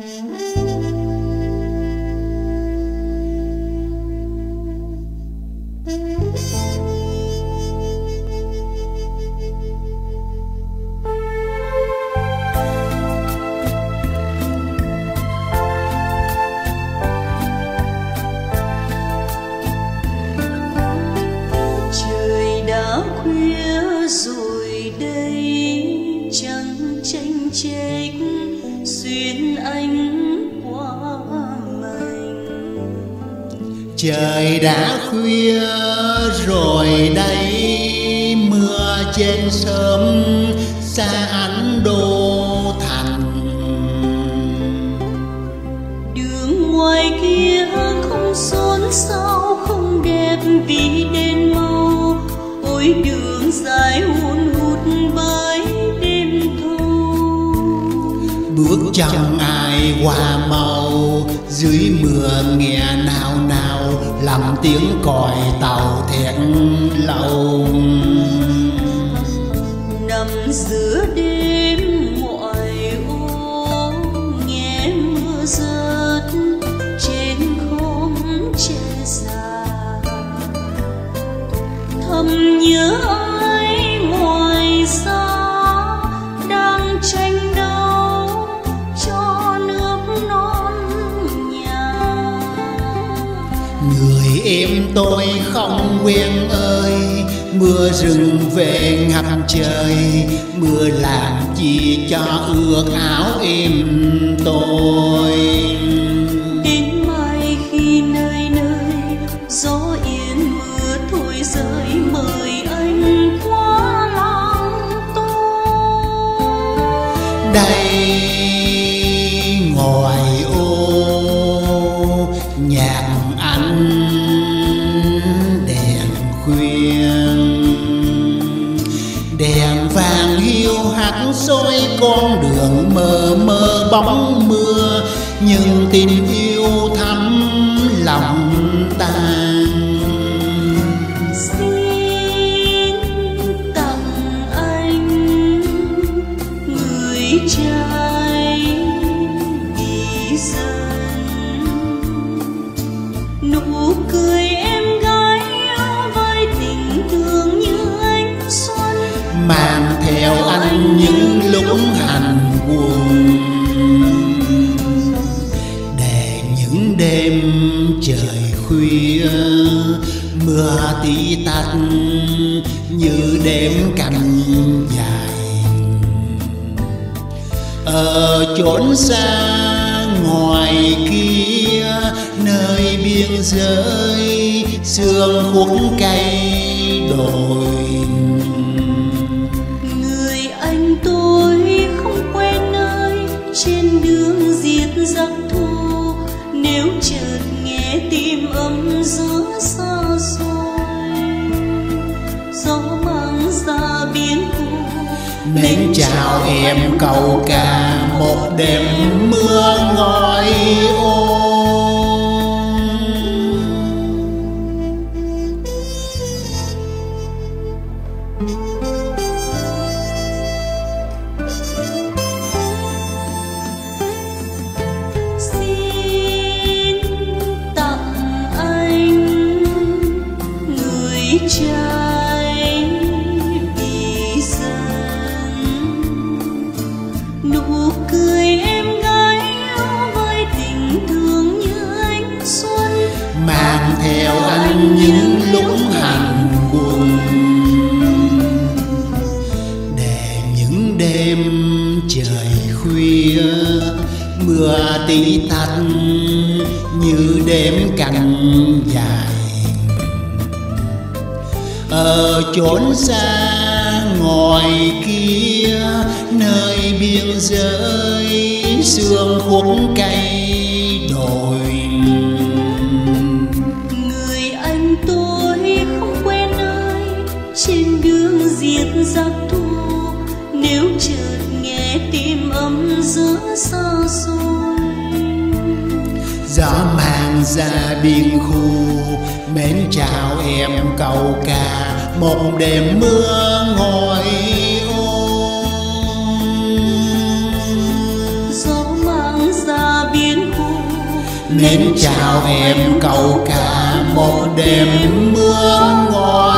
trời trời đã khuya rồi đây, mưa trên sớm xa ánh đô thành. Đường ngoài kia không xôn xao chẳng ai qua màu dưới mưa nghe nào nào, làm tiếng còi tàu thẹn lâu nằm giữa đêm ngoại ô nghe mưa rớt trên khóm tre già. Thầm nhớ anh em tôi không quen ơi. Mưa rừng về ngập trời mưa làm chi cho ướt áo em tôi. Đến mai khi nơi nơi gió yên mưa thôi rơi mời anh qua làng tôi. Đây sáng soi con đường mờ mờ bóng mưa nhưng tình yêu mưa như đêm cành dài. Ở chốn xa ngoài kia, nơi biên giới, sương khúc cây đồi. Mến chào em cầu ca một đêm mưa ngói ô mang theo anh những lúc hành quân để những đêm trời khuya, mưa tí tách như đêm cành dài. Ở chốn xa ngoài kia, nơi biên giới, sương khuất cây đồi. Giữa xa xôi. Gió mang ra biên khu mến chào em cầu ca một đêm mưa ngồi gió mang ra nên chào em cầu ca một đêm mưa ngọt